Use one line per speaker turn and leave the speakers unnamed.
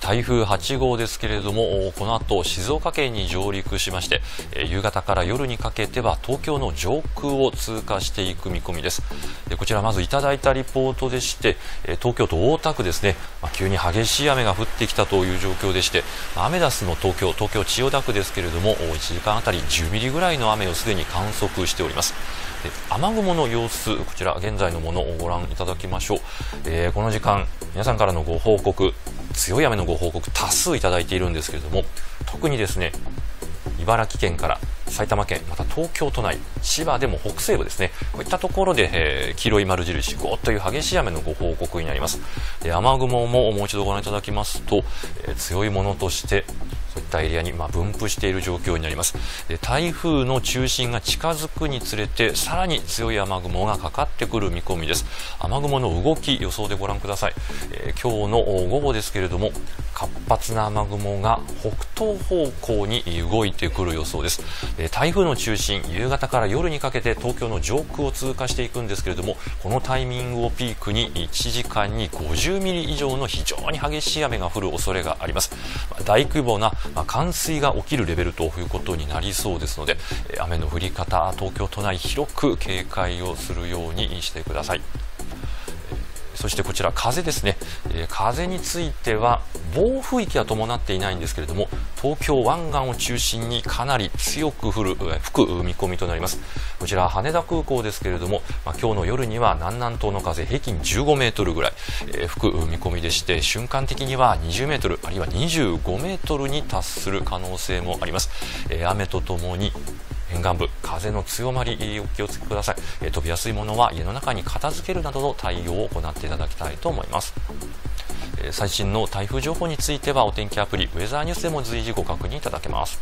台風8号ですけれどもこの後静岡県に上陸しまして夕方から夜にかけては東京の上空を通過していく見込みです。こちらまずいただいたリポートでして東京都大田区ですね、まあ、急に激しい雨が降ってきたという状況でしてアメダスの東京東京千代田区ですけれども1時間あたり10ミリぐらいの雨をすでに観測しております。雨雲の様子こちら現在のものをご覧いただきましょう、えー、この時間皆さんからのご報告強い雨のご報告多数いただいているんですけれども特にですね茨城県から埼玉県、また東京都内、千葉でも北西部ですね、こういったところで、えー、黄色い丸印、ゴーという激しい雨のご報告になります。で雨雲ももう一度ご覧いただきますと、えー、強いものとしてそういったエリアにま分布している状況になります。で台風の中心が近づくにつれてさらに強い雨雲がかかってくる見込みです。雨雲の動き予想でご覧ください、えー、今日の午後ですけれども活発な雨雲が北東方向に動いてくる予想です、え、台風の中心夕方から夜にかけて東京の上空を通過していくんですけれどもこのタイミングをピークに1時間に50ミリ以上の非常に激しい雨が降る恐れがあります大規模なまあ、冠水が起きるレベルということになりそうですので雨の降り方東京都内広く警戒をするようにしてください。そしてこちら風ですね、えー、風については暴風域は伴っていないんですけれども東京湾岸を中心にかなり強く降る吹く見込みとなります。こちら羽田空港ですけれども、まあ、今日の夜には南南東の風平均15メートルぐらい、えー、吹く見込みでして瞬間的には20メートルあるいは25メートルに達する可能性もあります、えー、雨とともに沿岸部風の強まりお気をつけください、えー、飛びやすいものは家の中に片付けるなどの対応を行っていただきたいと思います、えー、最新の台風情報についてはお天気アプリウェザーニュースでも随時ご確認いただけます。